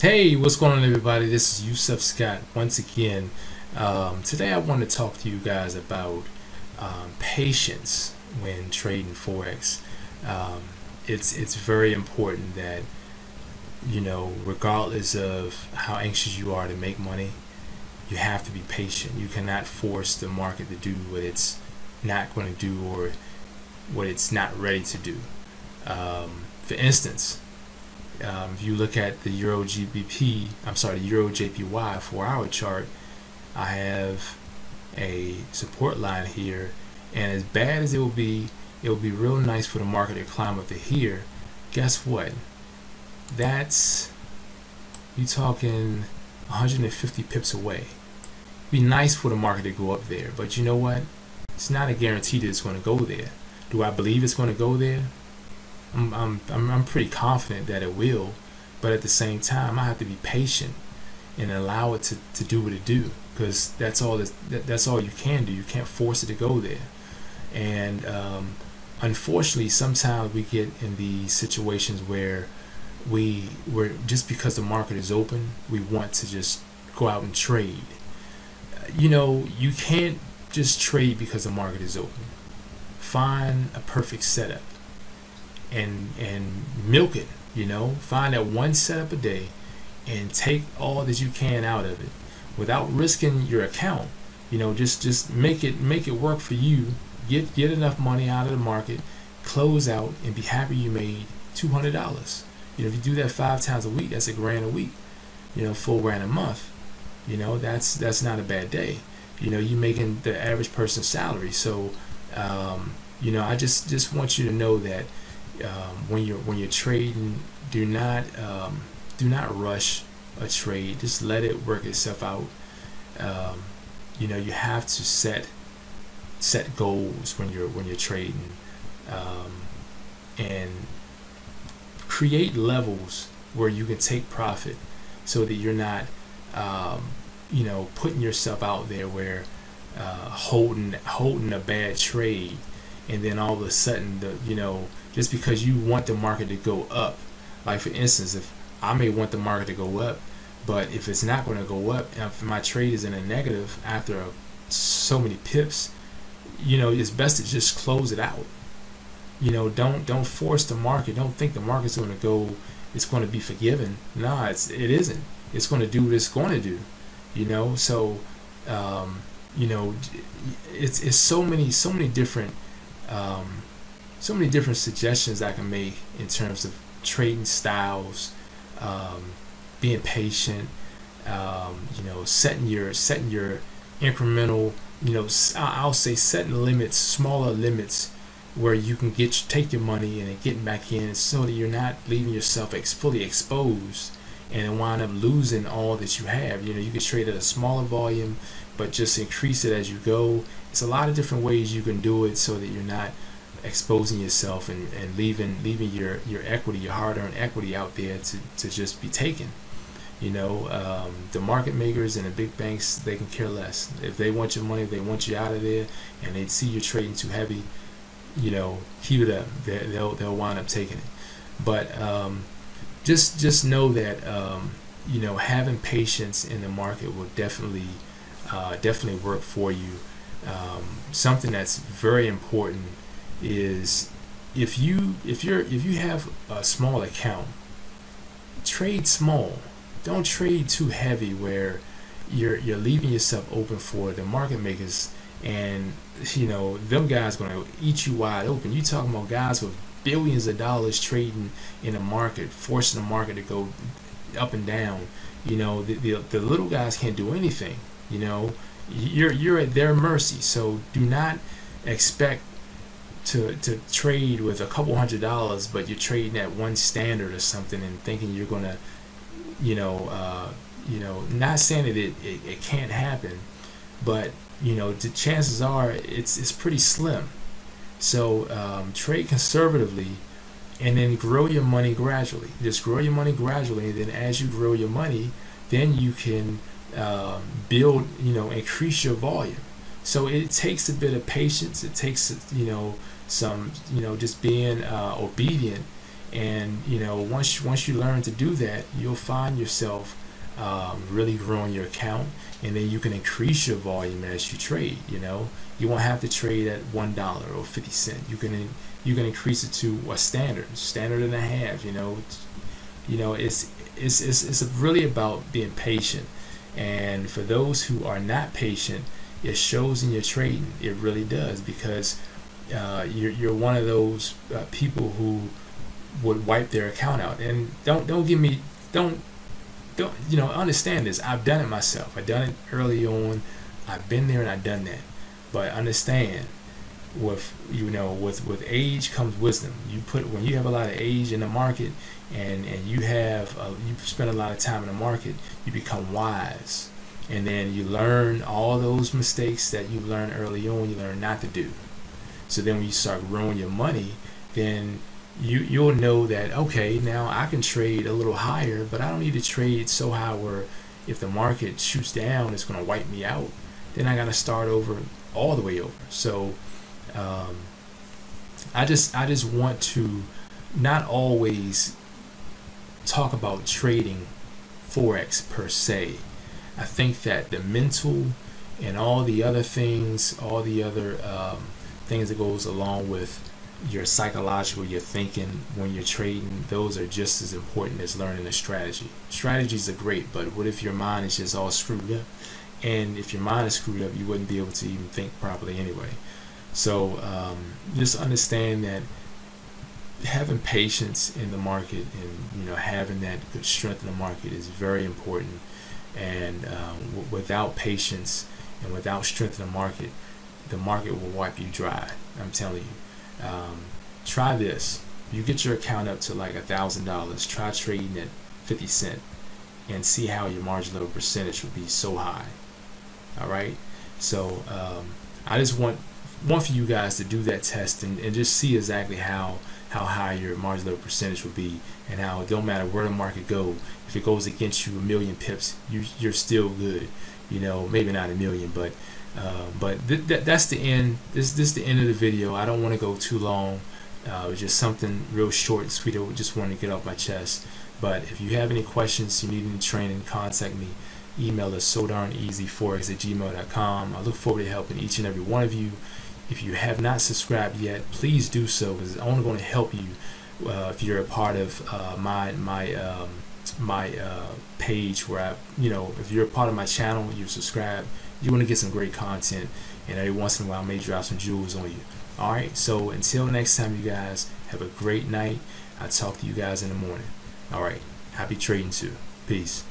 Hey, what's going on, everybody? This is Yusef Scott once again. Um, today, I want to talk to you guys about um, patience when trading forex. Um, it's it's very important that you know, regardless of how anxious you are to make money, you have to be patient. You cannot force the market to do what it's not going to do or what it's not ready to do. Um, for instance, um, if you look at the Euro GBP, I'm sorry, the Euro JPY four hour chart, I have a support line here, and as bad as it will be, it will be real nice for the market to climb up to here. Guess what? That's you talking 150 pips away. Be nice for the market to go up there, but you know what? It's not a guarantee that it's going to go there. Do I believe it's going to go there? I'm, I'm, I'm, pretty confident that it will, but at the same time, I have to be patient and allow it to, to do what it do because that's all that, that's all you can do. You can't force it to go there. And um, unfortunately, sometimes we get in these situations where we were just because the market is open, we want to just go out and trade. You know, you can't just trade because the market is open. Find a perfect setup and and milk it. You know, find that one setup a day and take all that you can out of it without risking your account. You know, just just make it make it work for you. Get get enough money out of the market, close out, and be happy you made two hundred dollars. You know, if you do that five times a week, that's a grand a week. You know, full grand a month. You know, that's that's not a bad day. You know, you're making the average person's salary. So, um, you know, I just just want you to know that um, when you're when you're trading, do not um, do not rush a trade. Just let it work itself out. Um, you know, you have to set set goals when you're when you're trading, um, and create levels where you can take profit, so that you're not um, you know putting yourself out there where uh, holding holding a bad trade and then all of a sudden the you know just because you want the market to go up. Like for instance if I may want the market to go up but if it's not going to go up if my trade is in a negative after a, so many pips you know it's best to just close it out. You know don't don't force the market. Don't think the market's going to go it's going to be forgiven. Nah it's it isn't. It's going to do what it's going to do you know? So um, you know it's it's so many so many different um, so many different suggestions I can make in terms of trading styles, um, being patient, um, you know, setting your setting your incremental, you know, I'll say setting limits, smaller limits, where you can get take your money and getting back in, so that you're not leaving yourself ex fully exposed and wind up losing all that you have. You know, you can trade at a smaller volume, but just increase it as you go. It's a lot of different ways you can do it so that you're not exposing yourself and, and leaving leaving your, your equity, your hard-earned equity out there to, to just be taken. You know, um, the market makers and the big banks, they can care less. If they want your money, they want you out of there, and they see you're trading too heavy, you know, keep it up. They, they'll, they'll wind up taking it. But um, just just know that um, you know having patience in the market will definitely uh, definitely work for you. Um, something that's very important is if you if you're if you have a small account, trade small. Don't trade too heavy where you're you're leaving yourself open for the market makers and you know them guys gonna eat you wide open. You talking about guys with billions of dollars trading in a market, forcing the market to go up and down. You know, the, the, the little guys can't do anything. You know, you're you're at their mercy. So do not expect to to trade with a couple hundred dollars, but you're trading at one standard or something and thinking you're gonna, you know, uh, you know, not saying that it, it, it can't happen, but you know, the chances are it's it's pretty slim. So um, trade conservatively and then grow your money gradually. Just grow your money gradually, and then as you grow your money, then you can um, build, you know, increase your volume. So it takes a bit of patience. It takes, you know, some, you know, just being uh, obedient And you know, once once you learn to do that, you'll find yourself um, really growing your account, and then you can increase your volume as you trade. You know, you won't have to trade at one dollar or fifty cent. You can you can increase it to a standard, standard and a half. You know, you know, it's it's it's, it's really about being patient. And for those who are not patient, it shows in your trading. It really does because uh, you're you're one of those uh, people who would wipe their account out. And don't don't give me don't don't you know understand this. I've done it myself. I've done it early on. I've been there and I've done that. But understand with you know with with age comes wisdom you put when you have a lot of age in the market and and you have uh, you spend a lot of time in the market you become wise and then you learn all those mistakes that you learned early on you learn not to do. So then when you start growing your money then you you'll know that okay now I can trade a little higher but I don't need to trade so high where if the market shoots down it's going to wipe me out. Then I got to start over all the way over. So um, I just I just want to not always talk about trading forex per se. I think that the mental and all the other things, all the other um, things that goes along with your psychological, your thinking when you're trading, those are just as important as learning a strategy. Strategies are great, but what if your mind is just all screwed up? And if your mind is screwed up, you wouldn't be able to even think properly anyway. So um, just understand that having patience in the market and you know having that good strength in the market is very important. And uh, without patience and without strength in the market, the market will wipe you dry. I'm telling you. Um, try this. You get your account up to like a thousand dollars. Try trading at 50 cent and see how your margin level percentage will be so high. All right. So um, I just want want for you guys to do that test and, and just see exactly how how high your margin level percentage will be and how it don't matter where the market go if it goes against you a million pips you you're still good you know maybe not a million but uh, but th th that's the end this this is the end of the video. I don't want to go too long uh, just something real short and sweet I just wanted to get off my chest. But if you have any questions you need any training contact me email us so darn easy forex at gmail.com I look forward to helping each and every one of you if you have not subscribed yet, please do so because it's only going to help you uh, if you're a part of uh, my my um, my uh, page where I, you know, if you're a part of my channel, you subscribe, you want to get some great content, and every once in a while I may drop some jewels on you. All right, so until next time, you guys have a great night. I'll talk to you guys in the morning. All right, happy trading too. Peace.